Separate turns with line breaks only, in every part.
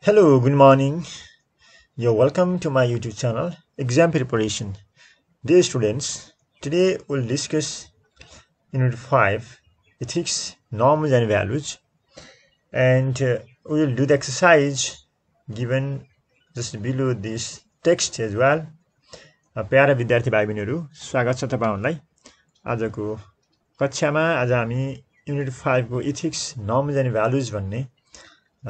Hello, good morning. You're welcome to my YouTube channel, Exam Preparation. Dear students, today we'll discuss Unit 5, Ethics, Norms and Values. And uh, we will do the exercise given just below this text as well. Uh, प्यारा विद्यार्थी भाइ बहिनीहरू स्वागत छ तपाईँहरूलाई आजको कक्षामा आज हामी युनिट फाइभको इथिक्स नर्म्स एन्ड भ्यालुज भन्ने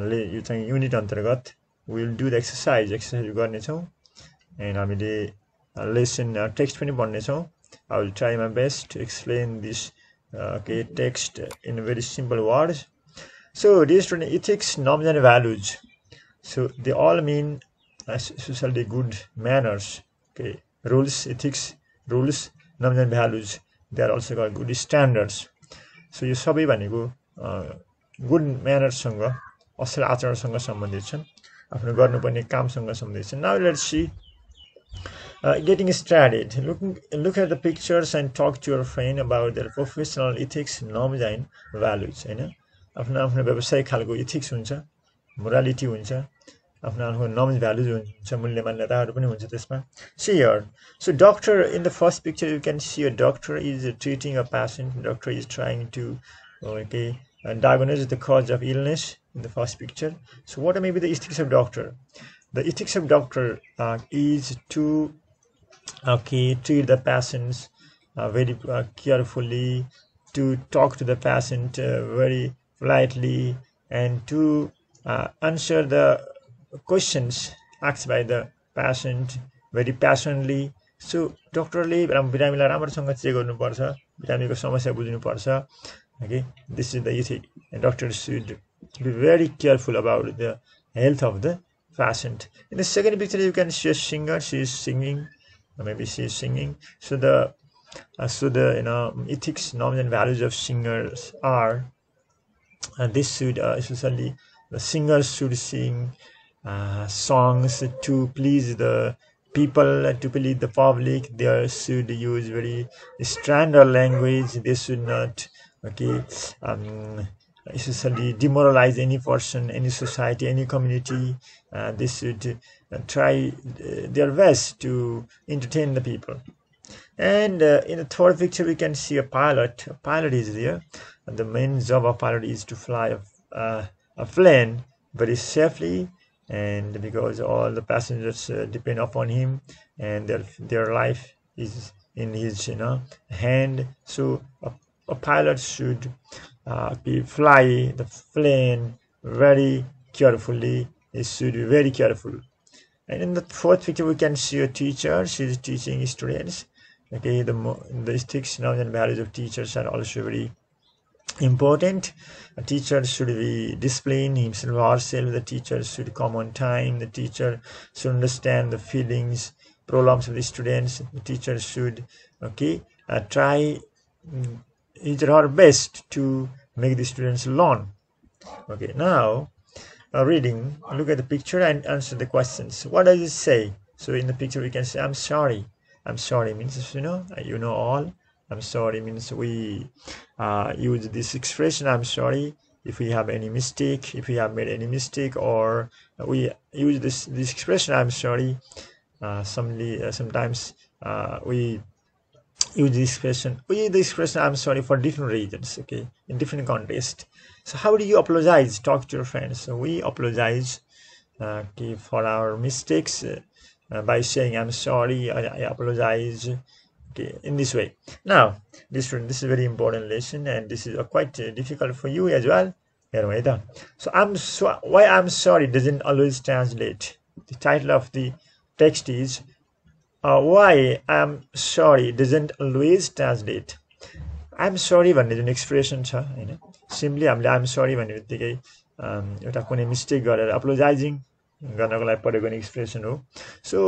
ले यो चाहिँ युनिट अन्तर्गत will do the exercise exercise गर्नेछौँ एन्ड हामीले लेसन टेक्स्ट पनि पढ्नेछौँ I will try my best explain this के text in very simple words so dear student ethics norms and values all mean uh, socially good manners. Okay rules ethics rules norms and values. They are also called good standards. So यो सबै भनेको good म्यानर्ससँग असल आचरणसँग सम्बन्धित छन्। आफ्नो गर्नुपर्ने कामसँग सम्बन्धित छन्। Now let see getting started looking look at the pictures and talk to your friend about their professional ethics norms and values होइन? आफ्नो आफ्नो व्यावसायिक खालको इथिक्स हुन्छ मोरालिटी हुन्छ आफ्नो आफ्नो नर्म्स भ्यालुज हुन्छ मूल्य मान्यताहरू पनि हुन्छ त्यसमा। See so doctor in the first picture you can see a doctor is treating a patient doctor is trying to के diagnose the cause of illness. in the first picture. So what may be the ethics of doctor? The ethics of doctor uh, is to okay treat the patients uh, very uh, carefully, to talk to the patient very politely, and to answer the questions asked by the patient very passionately. So डक्टरले बिरामीलाई राम्रोसँग check गर्नुपर्छ बिरामीको समस्या बुझ्नुपर्छ okay this is the ethic and doctors should be very careful about the health of the patient. In the second picture you can see a singer she is singing or maybe she is singing. So the uh, so the you know ethics norms and values of singers are and this should uh, especially the singers should sing uh, songs to please the people to please the public. They should use very standard language. They should not okay um, especially demoralize any person any society any community uh, they should uh, try uh, their best to entertain the people. And uh, in the third picture we can see a pilot. A pilot is there. And the main job of a pilot is to fly a, a plane very safely and because all the passengers depend upon him and their their life is in his you know hand. So a pilot should uh, be fly the plane very carefully. It should be very careful. And in the fourth picture we can see a teacher. She's teaching students. Okay the the ethics norms and values of teachers are also very important. A teacher should be disciplined. Himself or herself the teacher should come on time. The teacher should understand the feelings problems of the students. The teacher should okay uh, try is her best to make the students learn. Okay now uh, reading look at the picture and answer the questions. What does it say? So in the picture we can say i'm sorry. I'm sorry means you know you know all. I'm sorry means we uh, use this expression i'm sorry if we have any mistake if we have made any mistake or we use this this expression i'm sorry. Uh, somebody, uh, sometimes uh, we use this expression we use this expression i'm sorry for different reasons okay in different context. So how do you apologize? Talk to your friends. So we apologize uh, okay, for our mistakes uh, uh, by saying i'm sorry I, I, apologize okay in this way. Now this this is very important lesson and this is quite difficult for you as well. So i'm so why i'm sorry doesn't always translate. The title of the text is why? I'm sorry. Doesn't always translate? I'm sorry भन्ने जुन expression छ होइन simply हामीले I'm sorry भन्ने बित्तिकै एउटा कुनै mistake गरेर अप्लोजाइजिङ गर्नको लागि परेको एक्सप्रेसन हो सो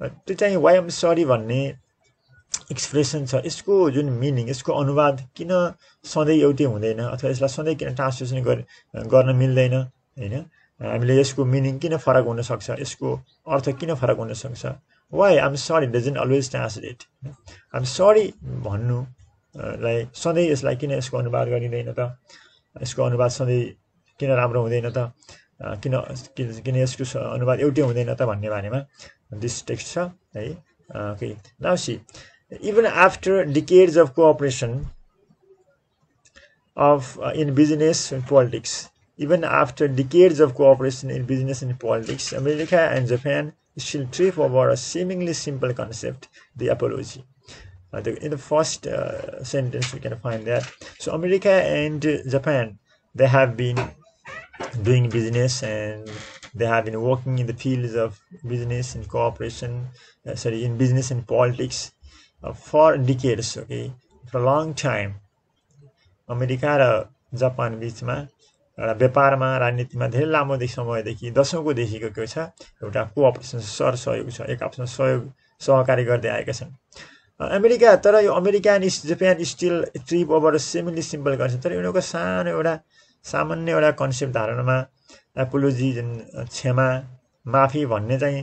त्यो चाहिँ वाइ एम सरी भन्ने एक्सप्रेसन छ यसको जुन मिनिङ यसको अनुवाद किन सधैँ एउटै हुँदैन अथवा यसलाई सधैँ किन ट्रान्सलेसन गर्न मिल्दैन होइन हामीले यसको मिनिङ किन फरक हुनसक्छ यसको अर्थ किन फरक हुनसक्छ why I'm sorry doesn't always translate I'm sorry भन्नुलाई सधैँ यसलाई किन यसको अनुवाद गरिँदैन त? यसको अनुवाद सधैँ किन राम्रो हुँदैन त? किन किन यसको अनुवाद एउटै हुँदैन त भन्ने बारेमा दिस टेक्स्ट छ है? Okay now see even after decades of cooperation of in business and politics even after decades of cooperation in business and politics, America and Japan still trip over a seemingly simple concept, the apology. Uh, the, in the first uh, sentence, we can find that. So America and Japan, they have been doing business and they have been working in the fields of business and cooperation, uh, sorry, in business and politics uh, for decades, okay, for a long time. America र जापान बिचमा एउटा व्यापारमा राजनीतिमा धेरै लामो समयदेखि दशौँकोदेखिको के छ। एउटा कोअपरेसन सर सहयोग छ एक आपसमा सहयोग सहकारी गर्दै आएका छन्। अमेरिका तर यो America and Japan still trip over seemingly simple concept तर उनीहरूको सानो एउटा सामान्य एउटा कन्सेप्ट धारणामा एपोलोजी जुन क्षमा माफी भन्ने चाहिँ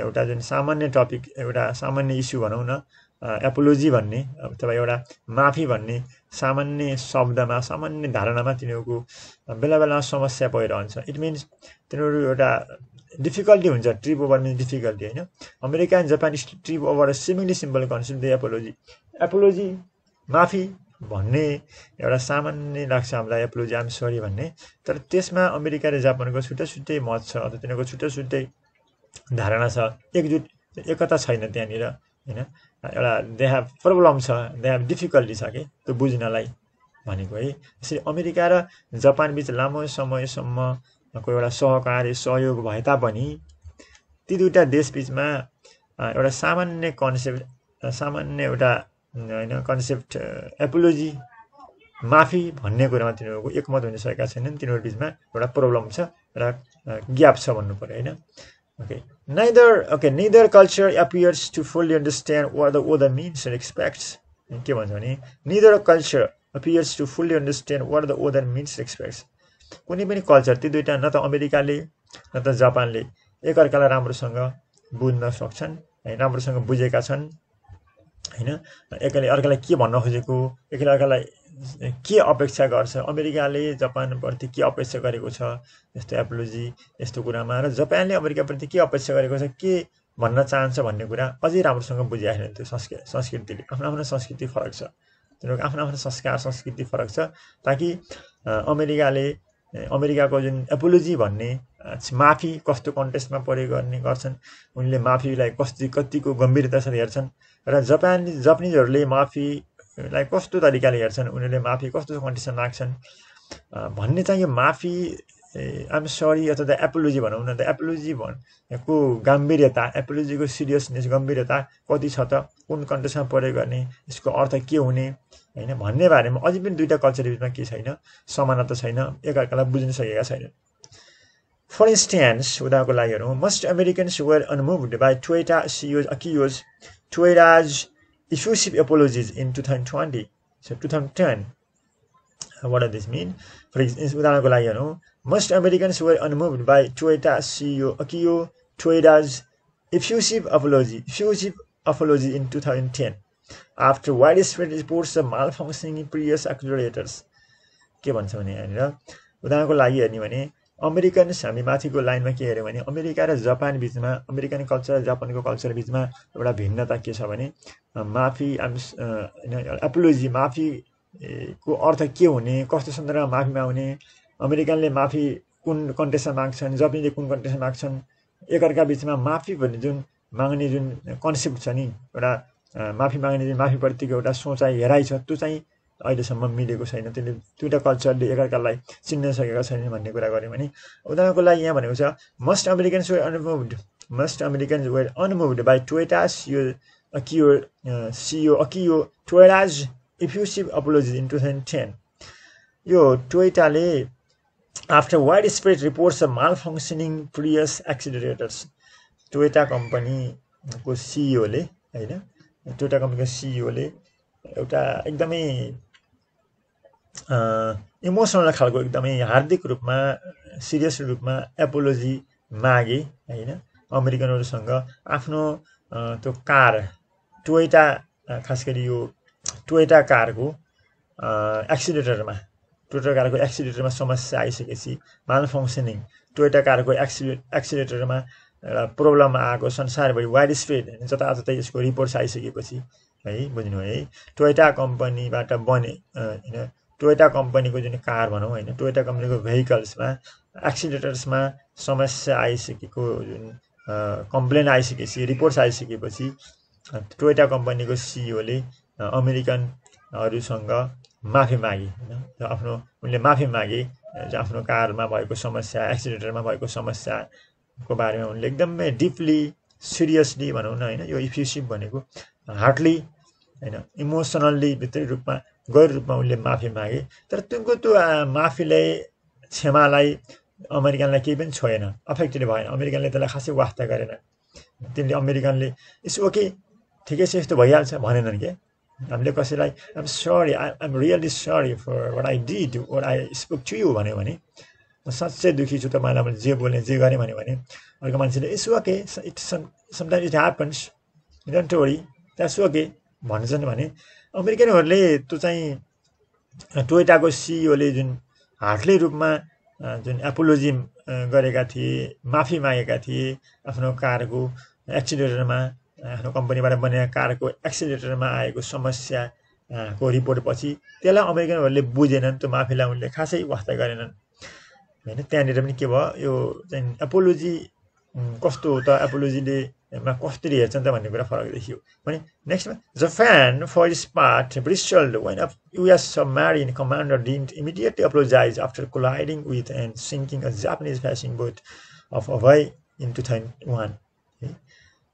एउटा जुन सामान्य टपिक एउटा सामान्य इस्यु भनौँ न एपोलोजी भन्ने अथवा एउटा माफी भन्ने सामान्य शब्दमा सामान्य धारणामा तिनीहरूको बेला बेलामा समस्या भइरहन्छ। इट मिन्स तिनीहरू एउटा डिफिकल्टी हुन्छ ट्रिप ओभर मिन्स डिफिकल्टी होइन? America and Japan trip over seemingly simple concept the apology apology माफी भन्ने एउटा सामान्य लाग्छ हामीलाई एपोलोजी आम सरी भन्ने। तर त्यसमा अमेरिका र जापानको छुट्टै छुट्टै मत छ अथवा तिनीहरूको छुट्टै छुट्टै धारणा छ। एकजुट एकता छैन त्यहाँनिर। होइन? एउटा दे हेभ प्रब्लम छ दे हेभ डिफिकल्टी छ कि त्यो बुझ्नलाई भनेको है? यसरी अमेरिका र जापान बिच लामो समयसम्म को एउटा सहकारी सहयोग भए तापनि ती दुईवटा देशबिचमा एउटा सामान्य कन्सेप्ट सामान्य एउटा होइन कन्सेप्ट एपोलोजी माफी भन्ने कुरामा तिनीहरूको एकमत हुन सकेका छैनन्। तिनीहरू बिचमा एउटा प्रब्लम छ र ग्याप छ भन्नु पऱ्यो होइन? Okay neither okay neither culture appears to fully understand what the other means and expects के भन्छ भने neither culture appears to fully understand what the other means expects कुनै पनि कल्चर ती दुइटा न त अमेरिकाले न त जापानले एकअर्कालाई राम्रोसँग बुझ्न सक्छन् है राम्रोसँग बुझेका छन् होइन एकले अर्कालाई के भन्न खोजेको एकले अर्कालाई के अपेक्षा गर्छ? अमेरिकाले जापानप्रति के अपेक्षा गरेको छ? यस्तो एपोलोजी यस्तो कुरामा। र जापानले अमेरिकाप्रति के अपेक्षा गरेको छ? के भन्न चाहन्छ भन्ने कुरा अझै राम्रोसँग बुझिआएन त्यो संस्कृति संस्कृतिले। आफ्नो आफ्नो संस्कृति फरक छ। तिनीहरूको आफ्नो आफ्नो संस्कार संस्कृति फरक छ। ताकि अमेरिकाले अमेरिकाको जुन एपोलोजी भन्ने माफी कस्तो कन्टेस्टमा परे गर्ने गर्छन् उनले माफीलाई कति कतिको गम्भीरतासाथ हेर्छन्। र जापानी जापानिजहरूले माफीलाई कस्तो तरिकाले हेर्छन् उनीहरूले माफी कस्तो कन्टेस्टमा माग्छन् भन्ने चाहिँ यो माफी आइम सरी अथवा द एपोलोजी भनौँ न द एपोलोजी को गाम्भीर्यता एपोलोजीको सिरियसनेस गम्भीरता कति छ त? कुन कन्टेस्टमा प्रयोग गर्ने? यसको अर्थ के हुने? होइन भन्ने बारेमा अझै पनि दुईवटा कल्चर बिचमा के छैन। समानता छैन एकअर्कालाई बुझ्न सकेका छैनन्। फर इन्स्ट्यान्स उदाहरणको लागि हेरौँ। Most Americans were unmoved by Toyota CEO's Akio's Toyoda's लागि हेरौँ most Americans were unmoved by Toyota CEO Akio Toyoda's effusive apology effusive apology in two thousand ten after widespread reports of malfunctioning Prius accelerators के भन्छ भने यहाँनिर उदाहरणको लागि हेर्ने भने अमेरिकन्स हामी माथिको लाइनमा के हेऱ्यौँ भने अमेरिका र जापान बिचमा अमेरिकन कल्चर जापानको कल्चर बिचमा एउटा भिन्नता के छ भने माफी एपोलोजी माफीको अर्थ के हुने कस्तो सन्दर्भमा माफी माग्ने अमेरिकनले माफी कुन कन्टेस्टमा माग्छन् जापानीले कुन कन्टेस्टमा माग्छन् एकअर्का बिचमा माफी भन्ने जुन माग्ने जुन कन्सेप्ट छ नि एउटा माफी माग्ने माफीप्रतिको एउटा सोचाइ हेराइ छ त्यो चाहिँ अहिलेसम्म मिलेको छैन। त्यसले दुइटा कल्चरले एकअर्कालाई चिन्न सकेका छैन भन्ने कुरा गऱ्यो भने उदाहरणको लागि यहाँ भनेको छ most Americans were unmoved most Americans were unmoved by Toyota's यो Akio CEO Akio Toyoda's effusive apology in two thousand ten यो टोयटाले after widespread reports of malfunctioning Prius accelerators Toyota कम्पनीको सिइओले होइन टोयटा कम्पनीको सिइओले एउटा एकदमै इमोसनल खालको एकदमै हार्दिक रूपमा सिरियस रूपमा एपोलोजी मागे होइन? अमेरिकनहरूसँग आफ्नो त्यो कार टोयटा खास गरी यो टोयटा कारको एक्सिडेटरमा टोयटा कारको एक्सिडेटरमा समस्या आइसकेपछि माल फङ्सनिङ टोयटा कारको एक्सिले एक्सिलेटरमा एउटा प्रोब्लम आएको संसारभरि वाइड स्प्रेड जताततै यसको रिपोर्ट्स आइसकेपछि है बुझ्नु है। टोयटा कम्पनीबाट बने होइन टोयटा कम्पनीको जुन कार भनौँ होइन टोयटा कम्पनीको भेहिकल्समा एक्सिलेटर्समा समस्या आइसकेको जुन कम्प्लेन आइसकेपछि रिपोर्ट्स आइसकेपछि टोयटा कम्पनीको सिइओले अमेरिकनहरूसँग माफी मागे होइन आफ्नो उनले माफी मागे आफ्नो कारमा भएको समस्या एक्सिडेन्टरमा भएको समस्याको बारेमा उनले एकदमै डिपली सिरियसली भनौँ न होइन यो इफ्युसिभ भनेको हार्डली होइन इमोसनल्ली भित्रै रूपमा गैर रूपमा उनले माफी मागे। तर तिनको त्यो माफीलाई क्षमालाई अमेरिकनलाई केही पनि छोएन अफेक्टेड भएन। अमेरिकनले त्यसलाई खासै वास्ता गरेन। तिनले अमेरिकनले इट्स ओके ठिकै छ यस्तो भइहाल्छ भनेनन् क्या हामीले कसैलाई I'm sorry I I'm really sorry for what I did what I spoke to you भन्यो भने म साँच्चै दुःखी छु तपाईँलाई मैले जे बोलेँ जे गरेँ भन्यो भने अर्को मान्छेले it's okay it's sometimes it happens don't worry that's okay भन्छन् भने अमेरिकनहरूले त्यो चाहिँ टोयटाको सिइओले जुन हार्टली रूपमा जुन एपोलोजी गरेका थिए माफी मागेका थिए आफ्नो कारको एक्सिलेटरमा आफ्नो कम्पनीबाट बनेका कारको एक्सिलेटरमा आएको समस्याको रिपोर्ट पछि त्यसलाई अमेरिकनहरूले बुझेनन् त्यो माफीलाई उनले खासै वास्ता गरेनन्। होइन त्यहाँनिर पनि के भयो यो चाहिँ एपोलोजी कस्तो हो त एपोलोजीले मा कसरी हेर्छन् त भन्ने कुरा फरक देखियो भने नेक्स्टमा Japan for its part bristled when of US submarine commander didn't immediately apologize after colliding with and sinking a Japanese fishing boat off Hawaii in two thousand one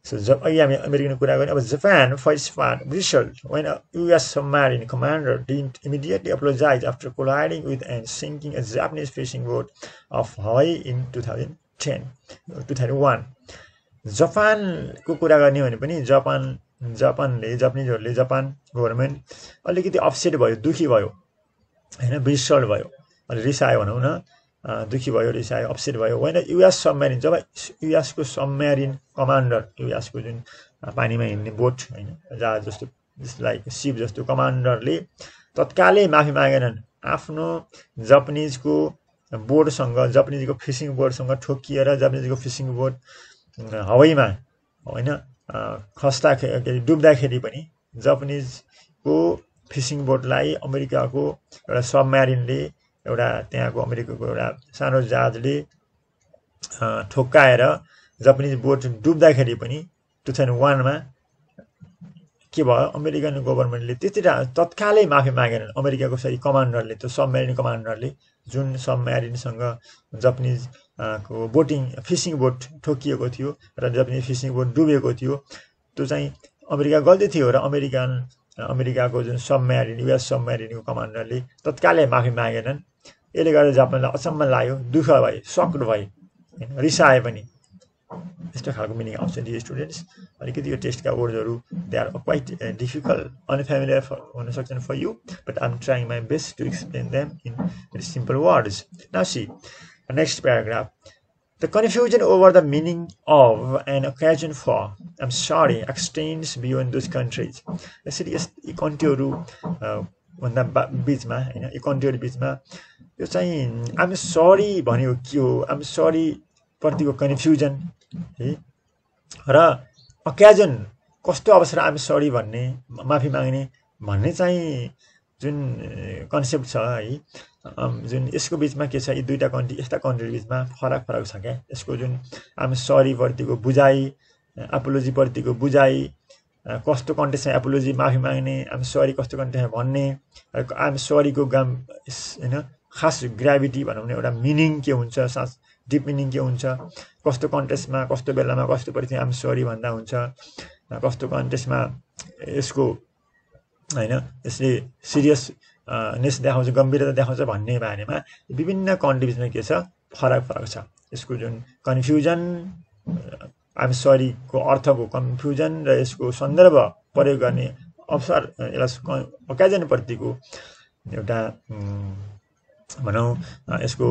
so जब अघि हामी अमेरिकन कुरा गऱ्यौँ अब Japan for its part bristled when a US submarine commander didn't immediately apologize after colliding with and sinking a Japanese fishing boat off Hawaii in two thousand ten two thousand one जापानको कुरा गर्ने भने पनि Japan जापानले जापानिजहरूले Japan government अलिकति upset भयो दुःखी भयो होइन बिसर्ड भयो। अलिक रिसायो भनौँ न। दुःखी भयो रिसायो अपसेट भयो। होइन युएस सबमेरिन जब युएसको सबमेरिन कमान्डर युएसको जुन पानीमा हिँड्ने बोट होइन जहाज जस्तो लाइक सिप जस्तो कमान्डरले तत्कालै माफी मागेनन्। आफ्नो जापानिजको बोर्डसँग जापानिजको फिसिङ बोर्डसँग ठोकिएर जापानिजको फिसिङ बोर्ड हवाईमा होइन खस्दाखेरि डुब्दाखेरि पनि जापानिजको फिसिङ बोटलाई अमेरिकाको एउटा सबमेरिनले एउटा त्यहाँको अमेरिकाको एउटा सानो जहाजले ठोक्काएर जापानिज बोट डुब्दाखेरि पनि टु थाउजन्ड वानमा के भयो अमेरिकन गभर्मेन्टले त्यति तत्कालै माफी मागेनन्। अमेरिकाको सही कमान्डरले त्यो सबमेरिन कमान्डरले जुन सबमेरिनसँग जापानिज को बोटिङ फिसिङ बोट ठोकिएको थियो र जापानिज फिसिङ बोट डुबेको थियो। त्यो चाहिँ अमेरिका गल्ती थियो र अमेरिकन अमेरिकाको जुन सबमेरिन युएस सबमेरिनको कमान्डरले तत्कालै माफी मागेनन्। यसले गर्दा जापानलाई अचम्म लाग्यो दुःख भयो भयो होइन रिसाए पनि। यस्तो खालको मिनिङ आउँछ डियर स्टुडेन्ट्स अलिकति यो टेस्टका वर्डहरू they are quite difficult unfamiliar हुन सक्छन् for you but I am trying my best to explain them in very simple words now see next paragraph The confusion over the meaning of an occasion for, I'm sorry, extends beyond those countries. यसरी यस यी कन्ट्रीहरू भन्दा बिचमा होइन यी कन्ट्रीहरू बिचमा यो चाहिँ आम सरी भनेको के हो आम सरी प्रतिको कन्फ्युजन है? र अकेजन कस्तो अवसर आम सरी भन्ने माफी माग्ने भन्ने चाहिँ जुन कन्सेप्ट छ है? जुन यसको बिचमा के छ यी दुईवटा कन्ट्री यस्ता कन्ट्री बिचमा फरक फरक छ क्या? यसको जुन आम सरीप्रतिको बुझाइ एपोलोजीप्रतिको बुझाइ कस्तो कन्टेस्टमा एपोलोजी माफी माग्ने आम सरी कस्तो कन्टेस्टमा भन्ने आम सरीको गाम होइन खास ग्राभिटी भनौँ न एउटा मिनिङ के हुन्छ सास डिप मिनिङ के हुन्छ। कस्तो कन्टेस्टमा कस्तो बेलामा कस्तो परिस्थिति आम सरी भन्दा हुन्छ। कस्तो कन्टेस्टमा यसको होइन यसले सिरियस नेस देखाउँछ गम्भीरता देखाउँछ भन्ने बारेमा विभिन्न कन्ट्रिजमा के छ फरक फरक छ। यसको जुन कन्फ्युजन आम सरीको अर्थको कन्फ्युजन र यसको सन्दर्भ प्रयोग गर्ने अवसर यसलाई अकेजनप्रतिको एउटा भनौँ यसको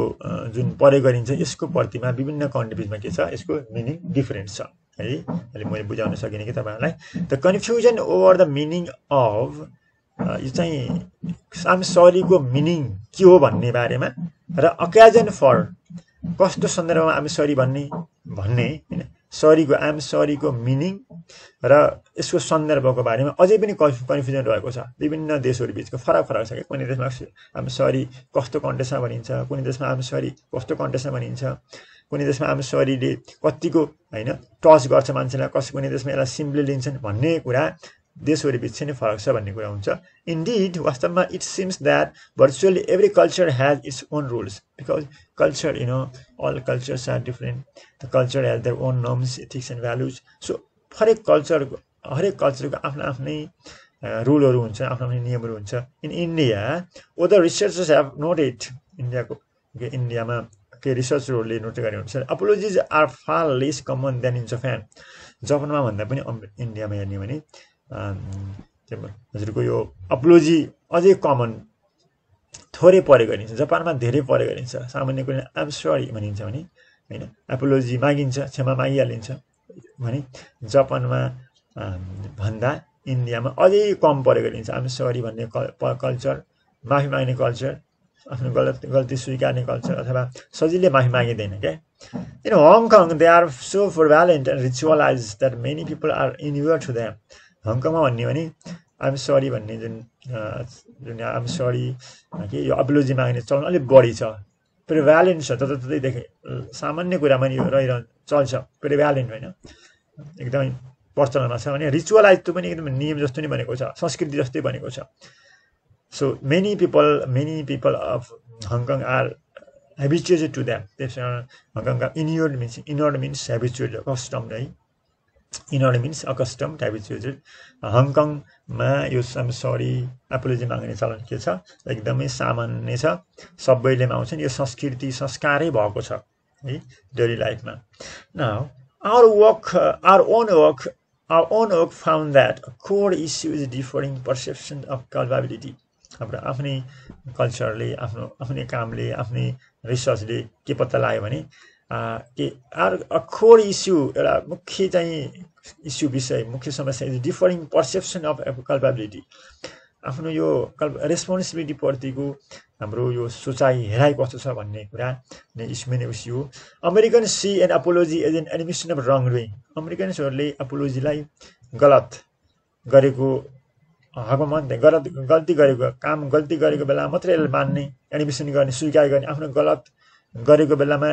जुन प्रयोग गरिन्छ यसको प्रतिमा विभिन्न कन्ट्रिजमा के छ यसको मिनिङ डिफरेन्ट छ। है अहिले मैले बुझाउन सकिनँ कि तपाईँहरूलाई। The confusion over the meaning of यो चाहिँ साम सरीको मिनिङ के हो भन्ने बारेमा र अकेजन फर कस्तो सन्दर्भमा आम सरी भन्ने भन्ने होइन सरीको आम सरीको मिनिङ र यसको सन्दर्भको बारेमा अझै पनि कन्फ्युजन रहेको छ। विभिन्न देशहरू बिचको फरक फरक छ क्या। कुनै देशमा आम सरी कस्तो कन्टेस्टमा भनिन्छ कुनै देशमा आम सरी कस्तो कन्टेस्टमा भनिन्छ कुनै देशमा आम सरीले कतिको होइन टच गर्छ मान्छेलाई कस कुनै देशमा यसलाई सिम्पली लिन्छन् भन्ने कुरा देशहरू बिच नै फरक छ भन्ने कुरा हुन्छ। इन्डिड वास्तवमा it seems that virtually every culture has its own rules because culture you know all cultures are different the culture has their own norms ethics and values so हरेक कल्चरको हरेक कल्चरको आफ्नो आफ्नै रुलहरू हुन्छ आफ्नो आफ्नै नियमहरू हुन्छ। In India oh the researchers have noted इन्डियाको इन्डियामा के रिसर्चरहरूले नोट गरे हुन्छ। Apologies are far less common than in Japan जापानमा भन्दा पनि इन्डियामा हेर्ने भने हजुरको यो अप्लोजी अझै कमन थोरै परे गरिन्छ। जापानमा धेरै परे गरिन्छ। सामान्य कुनै आम सरी भनिन्छ भने होइन। एपोलोजी मागिन्छ क्षमा मागिहालिन्छ। भने जापानमा भन्दा इन्डियामा अझै कम परे गरिन्छ आम सरी भन्ने कल्चर माफी माग्ने कल्चर आफ्नो गलत गल्ती स्वीकार्ने कल्चर अथवा सजिलै माफी मागिँदैन क्या in Hong Kong they are so prevalent and ritualize that many people are inured to them हङकङमा भन्ने भने आइम सरी भन्ने जुन जुन आइम सरी के यो अपोलोजी माग्ने चलन अलिक बढी छ। प्रिभ्यालेन्ट छ जताततै देखे। सामान्य कुरामा यो रहिरह चल्छ प्रिभ्यालेन्ट होइन। एकदमै प्रचलनमा छ भने रिचुअलाइज त्यो पनि एकदमै नियम जस्तो नै बनेको छ संस्कृति जस्तै बनेको छ। So many people many people of Hong Kong are habituated to त्यस कारण हङकङका inured means inured means habituate custom है इनर मिन्स अकस्टम हेबिचुएटेड हङकङमा यो सरी एपोलोजी माग्ने चलन के छ? एकदमै सामान्य छ। सबैले आउँछन् यो संस्कृति संस्कारै भएको छ। है डेली लाइफमा न our work our own work our own work found that core issue is differing perception of culpability हाम्रो आफ्नै कल्चरले आफ्नो आफ्नै कामले आफ्नै रिसर्चले के पत्ता लाग्यो भने के आर अखोर इस्यु एउटा मुख्य चाहिँ इस्यु विषय मुख्य समस्या is differing perception of culpability आफ्नो यो कल्प रेस्पोन्सिबिलिटीप्रतिको हाम्रो यो सोचाइ हेराइ कस्तो छ भन्ने कुरा नै इस्मेन इस्यु हो American see and apology as an admission of wrongdoing अमेरिकन्सहरूले अपोलोजीलाई गलत गरेको हकमा मान्थे गलत गल्ती गरेको काम गल्ती गरेको बेला मात्रै यसलाई मान्ने एनिमेसन गर्ने स्वीकार गर्ने आफ्नो गलत गरेको बेलामा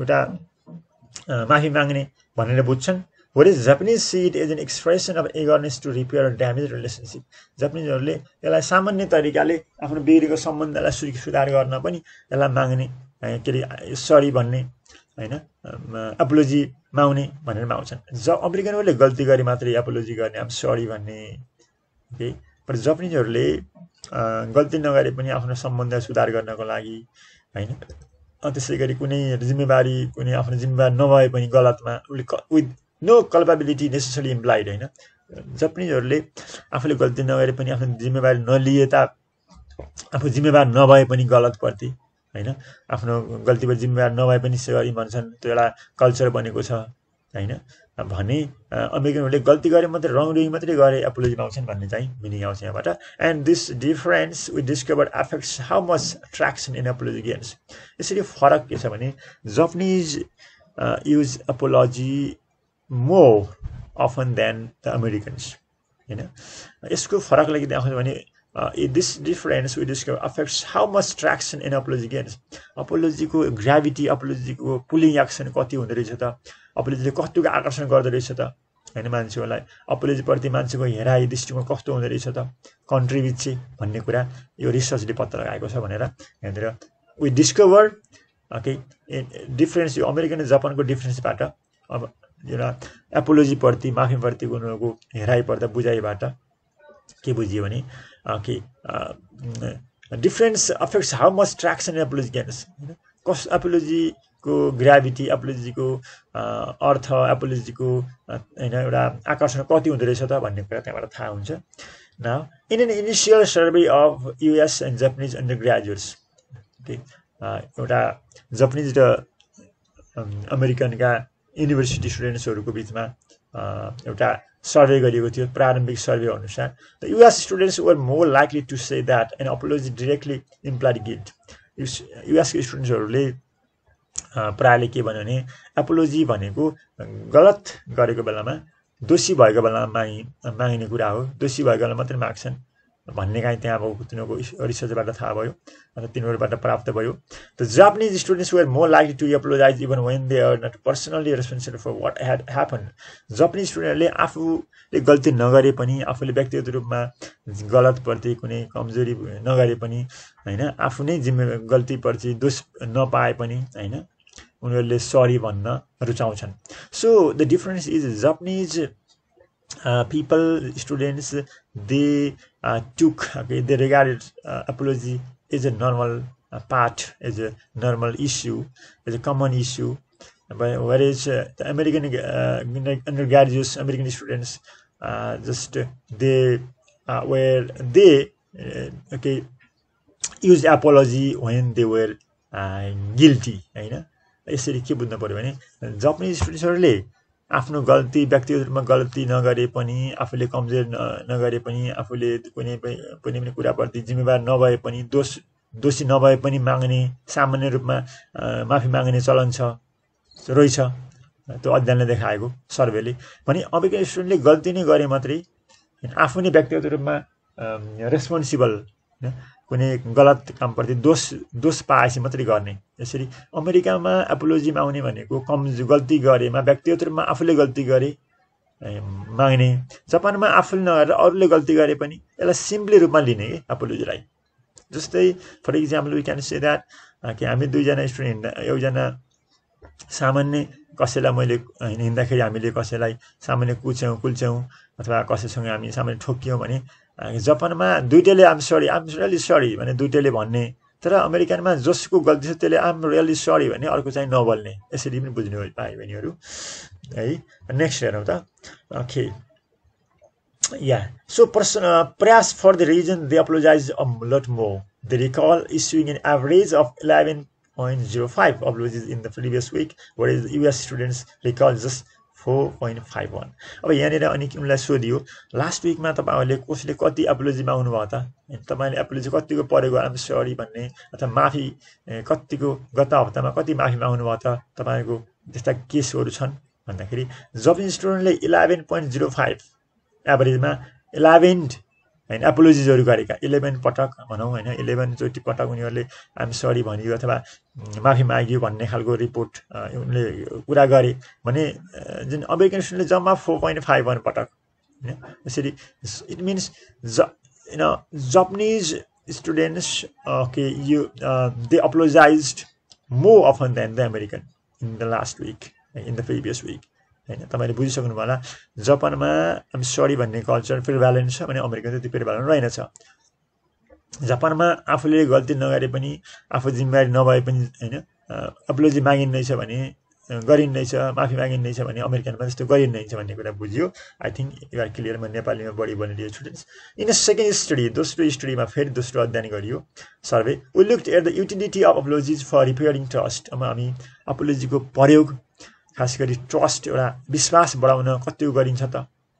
एउटा माफी माग्ने भनेर बुझ्छन्। What is Japanese see it as an expression of eagerness to repair a damaged relationship. जापानिजहरूले यसलाई सामान्य तरिकाले आफ्नो बिग्रेको सम्बन्धलाई सुधार गर्न पनि यसलाई माग्ने के अरे सरी भन्ने होइन एपोलोजी माउने भनेर माउँछन् ज अमेरिकनहरूले गल्ती गरे मात्रै एपोलोजी गर्ने अब सरी भन्ने ओके? बट जापानिजहरूले गल्ती नगरे पनि आफ्नो सम्बन्ध सुधार गर्नको लागि होइन? त्यसै गरी कुनै जिम्मेवारी कुनै आफ्नो जिम्मेवारी नभए पनि गलतमा उसले with no culpability necessary implied होइन? जपनिजहरूले आफूले गल्ती नगरे पनि आफ्नो जिम्मेवारी नलिए ता आफू जिम्मेवार नभए पनि गलतप्रति होइन? आफ्नो गल्तीबाट जिम्मेवार नभए पनि सेवारी भन्छन् त्यो एउटा कल्चर बनेको छ होइन? भने अमेरिकनहरूले गल्ती गरे मात्रै रङ डुइङ मात्रै गरे एपोलोजी पाउँछन् भन्ने चाहिँ मिनिङ आउँछ यहाँबाट। And this difference with discover affects how much traction in apology games यसरी फरक के छ भने Japanese use apology more often than the Americans होइन यसको फरकलाई किन आउँछ भने this difference with discover affects how much traction in apology games अपोलोजीको gravity अपोलोजीको पुलिङ एक्सन कति हुँदो रहेछ त? अपोलोजीले कतिको आकर्षण गर्दो रहेछ त? होइन मान्छेहरूलाई? अपोलोजीप्रति मान्छेको हेराइ दृष्टिकोण कस्तो हुँदो रहेछ त? कन्ट्री चाहिँ भन्ने कुरा यो रिसर्चले पत्ता लगाएको छ भनेर यहाँनिर वी डिस्कभर ओके डिफ्रेन्स यो अमेरिकन जापानको डिफ्रेन्सबाट अब एपोलोजीप्रति माफीप्रति उनीहरूको हेराइ पर्दा बुझाइबाट के बुझियो भने के difference affects how much traction apology gains होइन? कस एपोलोजी को ग्राभिटी एपोलोजीको अर्थ एपोलोजीको होइन एउटा आकर्षण कति हुँदो रहेछ त भन्ने कुरा त्यहाँबाट थाहा हुन्छ। न in an initial survey of US and Japanese undergraduates एउटा जापानिज र अमेरिकनका युनिभर्सिटी स्टुडेन्ट्सहरूको बिचमा एउटा सर्वे गरिएको थियो प्रारम्भिक सर्वे अनुसार the US students were more likely to say that an apology directly implied guilt युएसको स्टुडेन्ट्सहरूले प्रायले के भन्यो भने एपोलोजी भनेको गलत गरेको बेलामा दोषी भएको बेलामा मागि मागिने कुरा हो दोषी भएको बेला मात्रै माग्छन्। भन्ने काहीँ त्यहाँ अब तिनीहरूको रिसर्चबाट थाहा भयो अन्त तिनीहरूबाट प्राप्त भयो the Japanese students were more like to apologize even when they are not personally responsible for what had happen Japanese स्टुडेन्टले आफूले गल्ती नगरे पनि आफूले व्यक्तिगत रूपमा गलतप्रति कुनै कमजोरी नगरे पनि होइन आफू नै जिम्मे गल्तीप्रति दोष नपाए पनि होइन उनीहरूले सरी भन्न रुचाउँछन्। So the difference is Japanese people students they took okay they regarded uh, apology as a normal uh, part as a normal issue as a common issue but whereas uh, the american uh, undergraduates american students uh, just they were they okay used apology when they were guilty होइन यसरी के बुझ्नु पऱ्यो भने Japanese स्टुडेन्ट्सहरूले आफ्नो गल्ती व्यक्तिगत रूपमा गल्ती नगरे पनि आफूले कमजोर नगरे पनि आफूले कुनै पनि कुनै पनि कुराप्रति जिम्मेवार नभए पनि दोष दोषी नभए पनि माग्ने सामान्य रूपमा माफी माग्ने चलन छ रहेछ त्यो अध्ययनले देखाएको सर्वेले। भने अबको स्टुडेन्टले गल्ती नै गरे मात्रै आफू नै व्यक्तिगत रूपमा रेस्पोन्सिबल कुनै गलत कामप्रति दोष दोष पाएपछि मात्रै गर्ने। यसरी अमेरिकामा एपोलोजीमा आउने भनेको कम गल्ती गरेमा व्यक्तिगत रूपमा आफूले गल्ती गरे माग्ने। जापानमा आफूले नगरेर अरूले गल्ती गरे पनि यसलाई सिम्पली रूपमा लिने कि एपोलोजीलाई जस्तै for example we can say that कि हामी दुईजना स्टुडेन्ट एकजना सामान्य कसैलाई मैले हिँड्दाखेरि हामीले कसैलाई सामान्य कुच्याउँ कुल्च्याउँ अथवा कसैसँग हामी सामान्य ठोक्यौँ भने जापानमा दुइटैले I'm sorry I'm really sorry भने दुइटैले भन्ने तर अमेरिकनमा जसको गल्ती छ त्यसले आम रियली सरी भने अर्को चाहिँ नबोल्ने यसरी पनि बुझ्नु पायो भनेहरू है नेक्स्ट हेरौँ त ओके या सो पर्सन प्रयास for the reason they apologize a lot more they recall issuing in average of eleven point zero five apologies in the previous week versus US students recall just four point five one अब यहाँनिर अनि उनलाई सोधियो last विकमा तपाईँहरूले कसले कति एपोलोजीमा आउनुभयो त? तपाईँले एपोलोजी कतिको परेको? आम सरी भन्ने अथवा माफी कतिको गत हप्तामा कति माफीमा आउनुभयो त तपाईँको त्यस्ता केसहरू छन् भन्दाखेरि जब स्टुडेन्टले इलेभेन पोइन्ट जिरो फाइभ एभरेजमा इलेभेन होइन एपोलोजिजहरू गरेका। इलेभेन पटक भनौँ होइन इलेभेनचोटि पटक उनीहरूले आइम सरी भनियो अथवा माफी माग्यो भन्ने खालको रिपोर्ट उनले कुरा गरे भने जुन अमेरिकन स्टुडेन्टले जम्मा फोर पोइन्ट फाइभ वान पटक होइन यसरी इट मिन्स ज होइन जपनिज स्टुडेन्ट्स के you they apologize more often than the American in the last week in the previous week होइन तपाईँले बुझिसक्नु होला। जापानमा हामी सरी भन्ने कल्चर प्रिभ्यालेन्ट छ भने अमेरिका त्यति प्रिभ्यालेन्ट रहेनछ। जापानमा आफूले गल्ती नगरे पनि आफू जिम्मेवारी नभए पनि होइन अप्लोजी मागिँदैछ भने गरिँदैछ माफी मागिँदैछ भने अमेरिकनमा त्यस्तो गरिँदैछ भन्ने कुरा बुझ्यो। आई थिङ्क युआर क्लियर म नेपालीमा बढी बोल्ने students in a second study दोस्रो स्टडीमा फेरि दोस्रो अध्ययन गरियो। Survey look at the utility of apologies for repairing trust अब हामी अपोलोजीको प्रयोग खास गरी ट्रस्ट एउटा विश्वास बढाउन कति गरिन्छ त?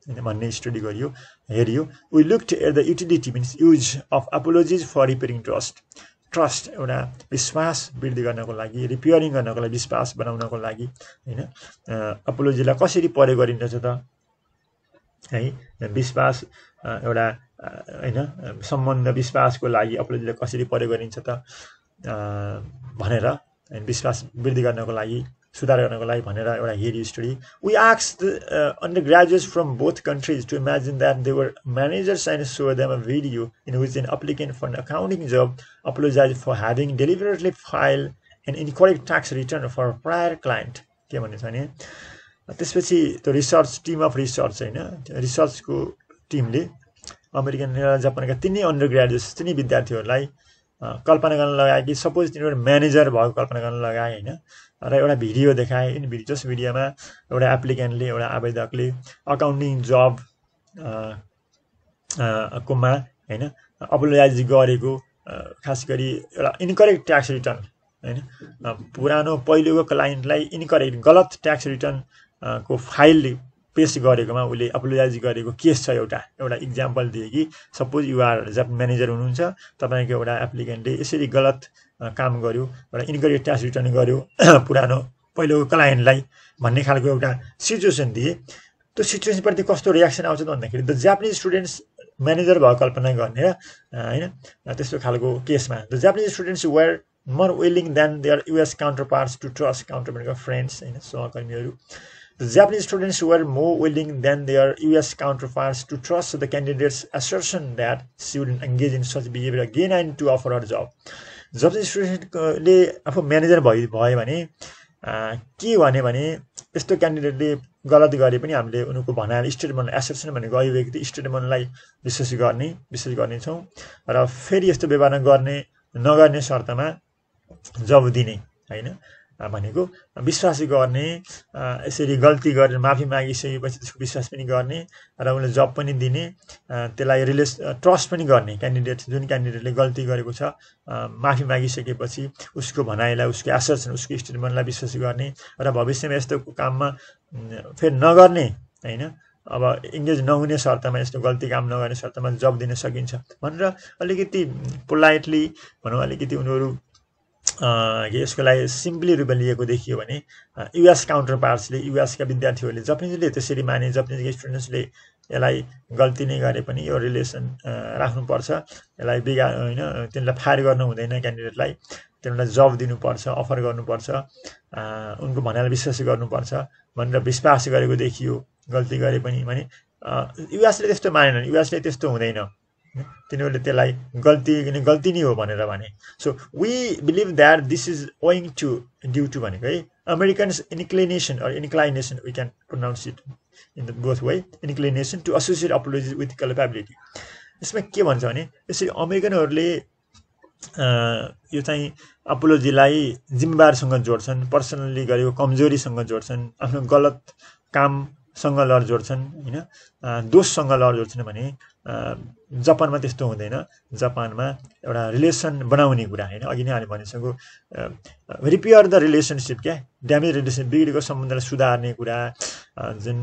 होइन भन्ने स्टडी गरियो हेरियो। We looked at the utility means use of apologies for repairing trust trust एउटा विश्वास वृद्धि गर्नको लागि रिपेयरिङ गर्नको लागि विश्वास बनाउनको लागि होइन? अपोलोजीलाई कसरी प्रयोग गरिन्छ त? है विश्वास एउटा होइन सम्बन्ध विश्वासको लागि अपोलोजीलाई कसरी प्रयोग गरिन्छ त? भनेर विश्वास वृद्धि गर्नको लागि सुधार गर्नको लागि भनेर एउटा हेरी study. We आक्स under graduates from both countries to imagine that they were managers and so them a video in which an अप्लिकेन्ट for accounting job apologise for having deliberately file and incorrect tax return for prior client के भन्ने छ भने त्यसपछि त्यो research team of research होइन रिसर्चको टिमले American र जापानका तिनै अन्डर ग्रेजुएट्स तिनै विद्यार्थीहरूलाई कल्पना गर्न लगाए कि सपोज तिनीहरू म्यानेजर भएको कल्पना गर्न लगाए होइन। र एउटा भिडियो देखाएँ इन भिडियो जस भिडियोमा एउटा एप्लिकेन्टले एउटा आवेदकले अकाउन्टिङ जब कोमा होइन अप्लोजाइज गरेको खास गरी एउटा इन्करेक्ट ट्याक्स रिटर्न होइन। पुरानो पहिलेको क्लाइन्टलाई इन्करेक्ट गलत ट्याक्स रिटर्न को फाइल पेस गरेकोमा उसले अप्लोजाइज गरेको केस छ एउटा एउटा इक्जाम्पल दिए कि सपोज युआर जब म्यानेजर हुनुहुन्छ तपाईँको एउटा एप्लिकेन्टले यसरी गलत काम गर्यो एउटा इन्करेज ट्याक्स रिटर्न गर्यो पुरानो पहिलो क्लाइन्टलाई भन्ने खालको एउटा सिचुएसन दिए। त्यो सिचुएसनप्रति कस्तो रियाक्सन आउँछ भन्दाखेरि द जापानिज स्टुडेन्ट्स म्यानेजर भएको कल्पना गर्ने र होइन? त्यस्तो खालको केसमा the Japanese students were more willing than their US counterparts to trust counter friends होइन? सहकर्मीहरू। The Japanese students were more willing than their US counterparts to trust the candidates assertion that student engage in such behaviour gain and to offer or जब जब स्टुडेन्टले आफू manager भयो भयो भने के भन्यो भने यस्तो क्यान्डिडेटले गलत गरे पनि हामीले उनीहरूको भनाएर स्टेटमेन्ट एसेप्सन भनेको अभिव्यक्ति स्टेटमेन्टलाई विश्वास गर्ने विश्वास गर्नेछौँ र फेरि यस्तो व्यवहार गर्ने नगर्ने शर्तमा जब दिने होइन? भनेको। विश्वास गर्ने यसरी गल्ती गरेर माफी मागिसकेपछि त्यसको विश्वास पनि गर्ने र उसले जब पनि दिने त्यसलाई रिलेस ट्रस्ट पनि गर्ने क्यान्डिडेट जुन क्यान्डिडेटले गल्ती गरेको छ माफी मागिसकेपछि उसको भनाइलाई उसको एसर्सन उसको स्टेटमेन्टलाई विश्वास गर्ने र भविष्यमा यस्तो काममा फेरि नगर्ने होइन? अब इङ्गेज नहुने शर्तमा यस्तो गल्ती काम नगर्ने शर्तमा जब दिन सकिन्छ भनेर अलिकति पोलाइटली भनौँ अलिकति उनीहरू यसको लागि सिम्पली रूपमा लिएको देखियो भने युएस काउन्टर पार्ट्सले युएसका विद्यार्थीहरूले जपनिजले त्यसरी माने जपनिजका स्टुडेन्ट्सले यसलाई गल्ती नै गरे पनि यो रिलेसन राख्नुपर्छ। यसलाई बिगा होइन तिनीहरूलाई फायर गर्नु हुँदैन क्यान्डिडेटलाई तिनीहरूलाई जब दिनुपर्छ अफर गर्नुपर्छ। उनको भनाइलाई विश्वास गर्नुपर्छ भनेर विश्वास गरेको देखियो गल्ती गरे पनि। भने युएसले त्यस्तो मानेन युएसले त्यस्तो हुँदैन। तिनीहरूले त्यसलाई गल्ती गल्ती नै हो भनेर भने। So we believe that this is owing to due to भनेको है। Americans inclination or inclination we can pronounce it in the both way inclination to associate apology with culpability यसमा के भन्छ भने यसरी अमेरिकनहरूले यो चाहिँ अपोलोजीलाई जिम्मेवारसँग जोड्छन् पर्सनल्ली गरेको कमजोरीसँग जोड्छन् आफ्नो गलत कामसँग लड जोड्छन् होइन दोषसँग लड जोड्छन् भने जापानमा त्यस्तो हुँदैन। जापानमा एउटा रिलेसन बनाउने कुरा होइन। अघि नै हामीले भनिसक्यो रिपेयर द रिलेसनसिप क्या? ड्यामेज रिलेसन बिग्रेको सम्बन्धलाई सुधार्ने कुरा जुन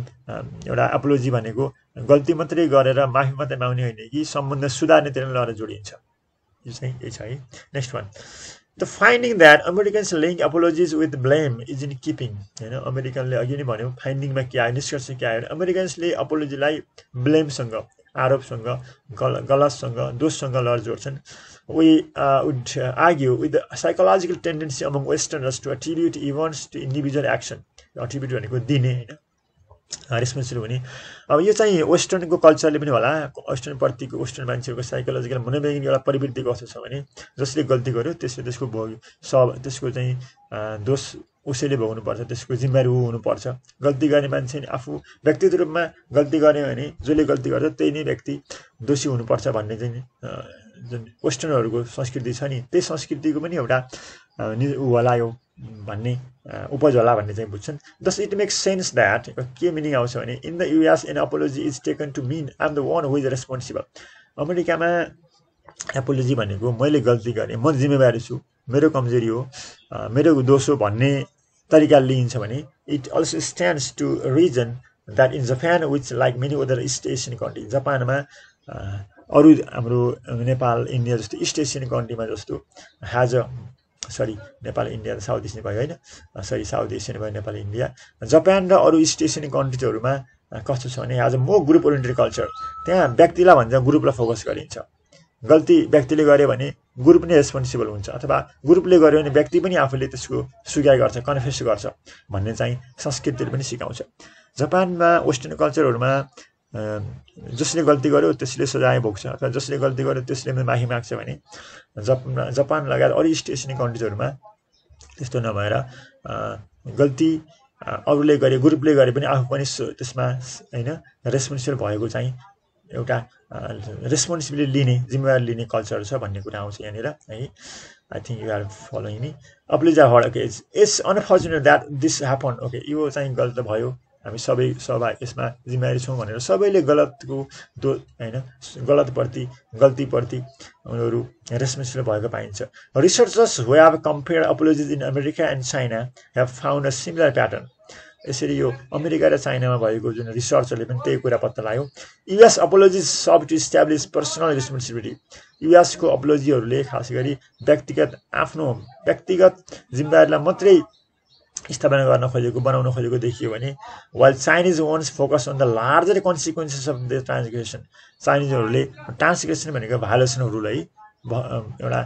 एउटा एपोलोजी भनेको गल्ती मात्रै गरेर माफी मात्रै माग्ने होइन कि सम्बन्ध सुधार्नेतिर लगेर जोडिन्छ। यो चाहिँ यही छ है। Next one the finding that Americans link apologies with blame is in keeping होइन? अमेरिकनले अघि नै भन्यो फाइन्डिङमा के आयो निष्कर्ष के आयो? अमेरिकन्सले अपोलोजीलाई ब्लेमसँग आरोपसँग गल गलतसँग दोषसँग लड जोड्छन् we would argue with the psychological tendency among westerners to attribute events to individual action attribute भनेको दिने होइन। रेस्पोन्सिबल हुने। अब यो चाहिँ वेस्टर्नको कल्चरले पनि होला। वेस्टर्नप्रतिको वेस्टर्न मान्छेहरूको साइकोलोजिकल मनोवैज्ञानिक एउटा प्रवृत्ति कस्तो छ भने जसले गल्ती गर्यो त्यसले त्यसको भोग सब त्यसको चाहिँ दोष उसैले भोग्नुपर्छ त्यसको जिम्मेवारी ऊ हुनुपर्छ। गल्ती गर्ने मान्छे आफू व्यक्तिगत रूपमा गल्ती गर्ने भने जसले गल्ती गर्छ त्यही नै व्यक्ति दोषी हुनुपर्छ भन्ने चाहिँ जुन वेस्टर्नहरूको संस्कृति छ नि त्यही संस्कृतिको पनि एउटा ऊ होला यो भन्ने उपज होला भन्ने चाहिँ बुझ्छन्। Thus it makes sense that के मिनिङ आउँछ भने in the US an apology is taken to mean I'm the one who is responsible अमेरिकामा एपोलोजी भनेको मैले गल्ती गरेँ म जिम्मेवारी छु मेरो कमजोरी हो मेरो दोष हो भन्ने तरिकाले लिइन्छ भने it also stands to reason that in Japan which like many other East Asian country जापानमा अरू हाम्रो नेपाल इन्डिया जस्तो इस्ट एसियन कन्ट्रीमा जस्तो has a sorry Nepal India South Asian भयो होइन? सरी साउथ एसियन भयो नेपाल इन्डिया जापान र अरू इस्ट एसियन कन्ट्रिजहरूमा कस्तो छ भने as a more group oriented culture त्यहाँ व्यक्तिलाई भन्छ ग्रुपलाई फोकस गरिन्छ। गल्ती व्यक्तिले गर्यो भने ग्रुप नै रेस्पोन्सिबल हुन्छ अथवा ग्रुपले गर्यो भने व्यक्ति पनि आफूले त्यसको स्वीकार गर्छ कन्फेस गर्छ भन्ने चाहिँ संस्कृतिले पनि सिकाउँछ। जापानमा वेस्टर्न कल्चरहरूमा जसले गल्ती गर्यो त्यसले सजाय भोग्छ अथवा जसले गल्ती गर्यो त्यसले माफी माग्छ भने जप जापान लगायत अरू इस्ट एसियन कन्ट्रिजहरूमा त्यस्तो नभएर गल्ती अरूले गरे ग्रुपले गरे पनि आफू पनि त्यसमा होइन रेस्पोन्सिबल भएको चाहिँ एउटा रेस्पोन्सिबिलिटी लिने जिम्मेवारी लिने कल्चर छ भन्ने कुरा आउँछ यहाँनिर है। I think you are following me apologies had okay it's unfortunate that this happen okay यो चाहिँ गल्त भयो। हामी सबै सभा यसमा जिम्मेवारी छौँ भनेर सबैले गलतको दो होइन गलतप्रति गल्तीप्रति उनीहरू रेस्पोन्सिबल भएको पाइन्छ। Researchers who have compare apologies in America and China have found a similar pattern यसरी यो अमेरिका र चाइनामा भएको जुन रिसर्चहरूले पनि त्यही कुरा पत्ता लाग्यो। US apologies serve to establish personal responsibility युएसको अपोलोजीहरूले खास गरी व्यक्तिगत आफ्नो व्यक्तिगत जिम्मेवारीलाई मात्रै स्थापना गर्न खोजेको बनाउन खोजेको देखियो भने while Chinese ones focus on the larger consequences of the transgression चाइनिजहरूले transgression भनेको भायोलेसन अफ रुल है एउटा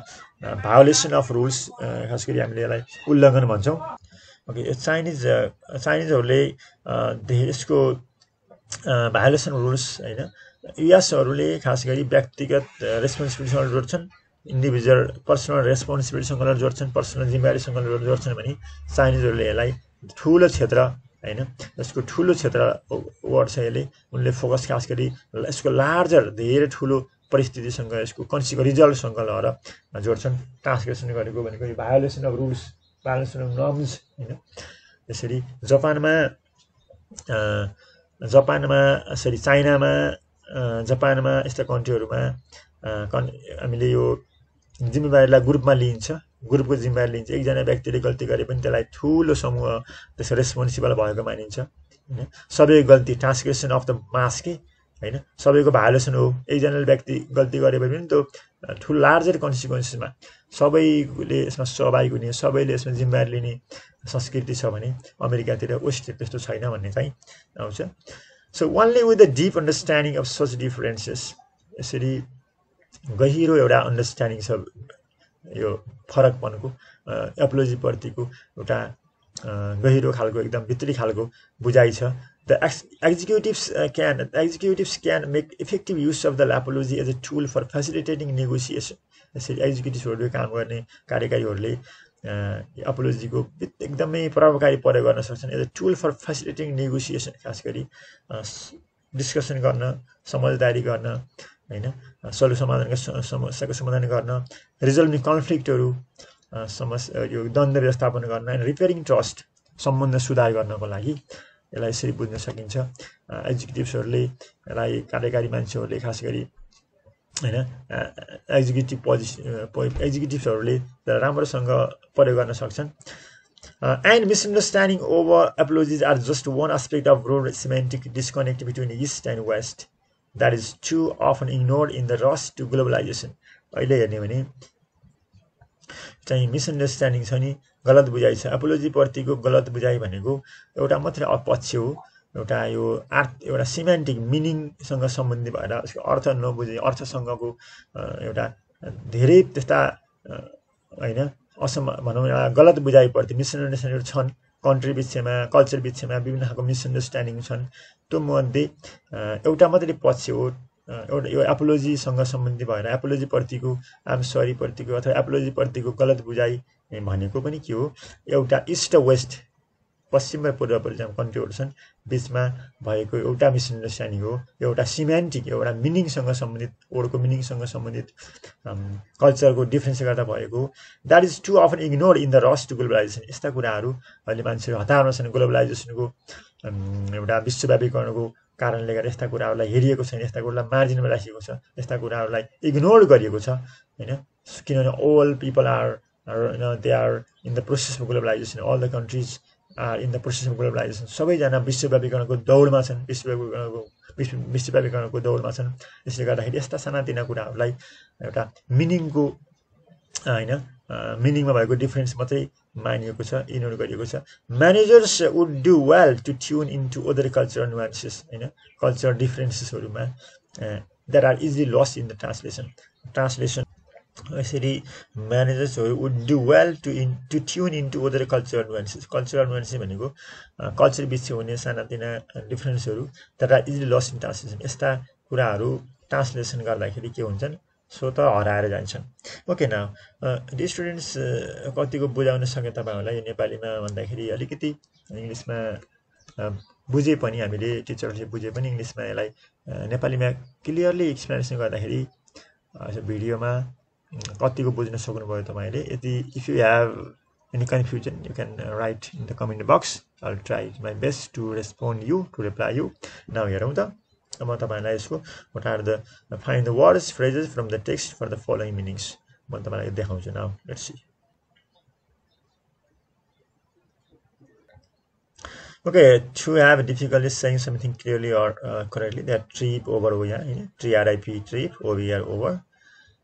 भायोलेसन अफ रुल्स खास गरी हामीले यसलाई उल्लङ्घन भन्छौँ। ओके चाइनिज चाइनिजहरूले धेरै यसको भायोलेसन रुल्स होइन? युएसहरूले खास गरी व्यक्तिगत रेस्पोन्सिबिलिटीसँग जोड्छन् इन्डिभिजुअल पर्सनल रेस्पोन्सिबिलिटीसँग जोड्छन् पर्सनल जिम्मेवारीसँग जोड्छन् भने चाइनिजहरूले यसलाई ठुलो क्षेत्र होइन? यसको ठुलो क्षेत्र वर्ड छ यसले। उनले फोकस खास गरी यसको लार्जर धेरै ठुलो परिस्थितिसँग यसको कन्सिको रिजल्टसँग लगेर जोड्छन्। ट्रान्सलेसन गरेको भनेको यो violation of rules of norms होइन यसरी जापानमा जापानमा सरी चाइनामा जापानमा यस्ता कन्ट्रीहरूमा कन् हामीले यो जिम्मेवारीलाई ग्रुपमा लिइन्छ। ग्रुपको जिम्मेवारी लिन्छ एकजना व्यक्तिले गल्ती गरे पनि त्यसलाई ठुलो समूह त्यसको रेस्पोन्सिबल भएको मानिन्छ। होइन? सबै गल्ती ट्रान्सग्रेसन अफ द मास के होइन? सबैको भायोलेसन हो। एकजना व्यक्ति गल्ती गरे पनि त्यो ठुलो लार्जर कन्सिक्वेन्सेसमा सबैले यसमा सहभागी हुने सबैले यसमा जिम्मेवारी लिने संस्कृति छ भने अमेरिकातिर वेस्ट त्यस्तो छैन भन्ने चाहिँ आउँछ। So only with the deep understanding of such differences यसरी गहिरो एउटा अन्डरस्ट्यान्डिङ छ यो फरकपनको एपोलोजीप्रतिको एउटा गहिरो खालको एकदम भित्री खालको बुझाइ छ। The ex executives can executives can make effective use of the apology as a tool for facilitating negotiation यसरी एक्जिक्युटिभ्सहरूले काम गर्ने कार्यकारीहरूले एपोलोजीको एकदमै प्रभावकारी प्रयोग गर्न सक्छन् as a tool for facilitating negotiation खास गरी डिस्कसन गर्न समझदारी गर्न होइन सल्यु समाधानका समस्याको समाधान गर्न रिजल्भिङ कन्फ्लिक्टहरू समस्या यो द्वन्द व्यवस्थापन गर्न रिपेयरिङ ट्रस्ट सम्बन्ध सुधार गर्नको लागि यसलाई यसरी बुझ्न सकिन्छ। एक्जिक्युटिभ्सहरूले यसलाई कार्यकारी मान्छेहरूले खास गरी होइन एक्जिक्युटिभ पोजि एक्जिक्युटिभ्सहरूले राम्रोसँग प्रयोग गर्न सक्छन्। And misunderstanding over apologies are just one aspect of road semantic disconnect between East and West that is too often ignored in the rush to globalisation अहिले हेर्ने भने चाहिँ मिसअन्डरस्ट्यान्डिङ छ नि गलत बुझाइ छ। एपोलोजीप्रतिको गलत बुझाइ भनेको एउटा मात्रै अपक्ष हो। एउटा यो आर्थ एउटा सिमेन्टिक मिनिङसँग सम्बन्धी भएर यसको अर्थ नबुझे अर्थसँगको एउटा धेरै त्यस्ता होइन असम भनौँ एउटा गलत बुझाइप्रति मिसअन्डरस्ट्यान्डिङ छन्। कन्ट्री बिचमा कल्चर बिचमा विभिन्न खालको मिसअन्डरस्ट्यान्डिङ छन्। त्यो मध्ये एउटा मात्रै पक्ष हो। एउटा यो एपोलोजीसँग सम्बन्धी भएर एपोलोजीप्रतिको आम सरीप्रतिको अथवा एपोलोजीप्रतिको गलत बुझाइ भनेको पनि के हो? एउटा इस्ट वेस्ट पश्चिम र पूर्व कन्ट्रीहरू छन् बिचमा भएको एउटा मिसअन्डरस्ट्यान्डिङ हो एउटा सिमेन्टिक एउटा मिनिङसँग सम्बन्धित वर्डको मिनिङसँग सम्बन्धित कल्चरको डिफ्रेन्सले गर्दा भएको that is too often ignore in the rush to globalisation यस्ता कुराहरू अहिले मान्छेहरू हतारमा छन् ग्लोबलाइजेसनको एउटा विश्वव्यापीकरणको कारणले गर्दा यस्ता कुराहरूलाई हेरिएको छैन यस्ता कुरालाई मार्जिनमा राखिएको छ यस्ता कुराहरूलाई इग्नोर गरिएको छ होइन? किनभने all people are they are in the process of globalisation all the countries in the process of globalisation सबैजना विश्वव्यापीकरणको दौडमा छन् विश्वव्यापीकरणको विश्व विश्वव्यापीकरणको दौडमा छन् यसले गर्दाखेरि यस्ता सानातिना कुराहरूलाई एउटा मिनिङको होइन मिनिङमा भएको डिफ्रेन्स मात्रै मानिएको छ इग्नोर गरिएको छ managers would do well to tune in to other cultural nuances होइन cultural डिफ्रेन्सेसहरूमा that are easily lost in the translation translation यसरी म्यानेजर्सहरू would do well to in to tune in to other cultural nuances cultural nuances भनेको culture बिच हुने सानातिना डिफ्रेन्सहरू तर easily lost in translation यस्ता कुराहरू ट्रान्सलेसन गर्दाखेरि के हुन्छन् सो त हराएर जान्छन् ओके न स्टुडेन्ट्स कतिको बुझाउन सक्यो तपाईँहरूलाई नेपालीमा भन्दाखेरि अलिकति इङ्ग्लिसमा बुझे पनि हामीले टिचरले बुझे पनि इङ्ग्लिसमा यसलाई नेपालीमा क्लियरली एक्सप्लेनेसन गर्दाखेरि भिडियोमा कतिको बुझ्न सक्नुभयो तपाईँले यदि if you have any confusion you can write in the comment box I try my best to respond you to reply you now हेरौँ त। म तपाईँलाई यसको what are the find the words phrases from the text for the following meanings म तपाईँलाई देखाउँछु now let's see Okay, to have difficulty saying something clearly or uh, correctly, that trip over over here, trip trip over.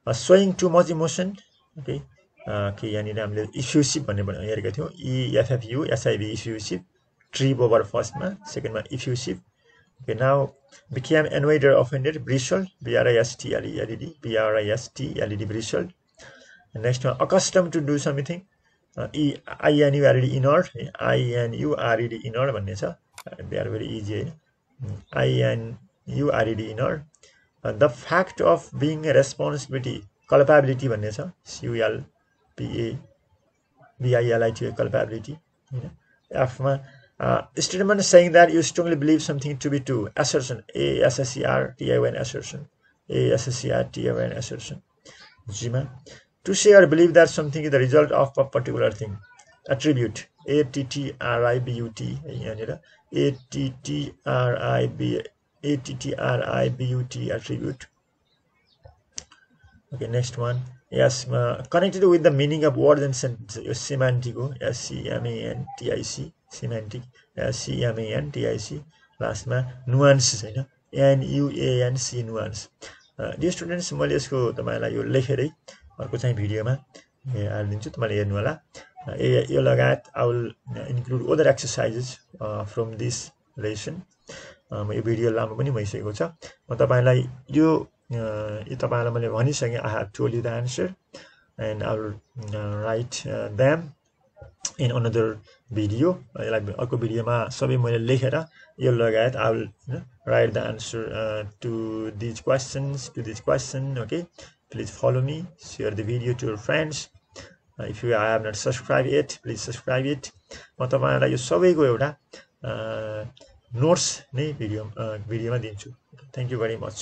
Uh, showing too much emotion, okay. कि यहाँनिर हामीले इफ्युसिभ भन्ने हेरेका थियौँ EFFU SIB effusive trip over फर्स्टमा सेकेन्डमा effusive okay now became annoyed or offended bristled b-r-i-s-t-l-e-l-e-d b-r-i-s-t-l-e-d bristled next one accustomed to do something आइएनयुआरइडी इनर्ड आइएनयुआरइडी इनर्ड भन्ने छ दे आर भेरी इजी होइन I N U R E D inured the fact of being responsibility culpability भन्ने छ C U L P A B I L I T culpability होइन एफमा statement saying that you strongly believe something to be to assertion A S S C R T I N assertion A S S C R T I N assertion जीमा the result of a particular thing. Attribute a t t r i b u t यहाँनिर a t t r i b a t t r i b u t attribute okay next one yes uh, connected with the meaning of words and sentences यो semantic हो s c m a n t i c semantic s c m a n t i c लास्टमा nuance होइन c nuance dear students मैले यसको तपाईँलाई यो लेखेरै अर्को चाहिँ भिडियोमा हालिदिन्छु तपाईँले हेर्नु होला यो लगायत I will include other exercises from this lesson यो भिडियो लामो पनि भइसकेको छ। म तपाईँलाई यो यो तपाईँलाई मैले भनिसकेँ I have told you the answer and I will write them in another video यसलाई अर्को भिडियोमा सबै मैले लेखेर यो लगायत I will write the answer to these questions to these question okay please follow me share the video to your friends. Uh, if you have not subscribed yet please subscribe it म तपाईँलाई यो सबैको एउटा notes नै video भिडियोमा दिन्छु। Thank you very much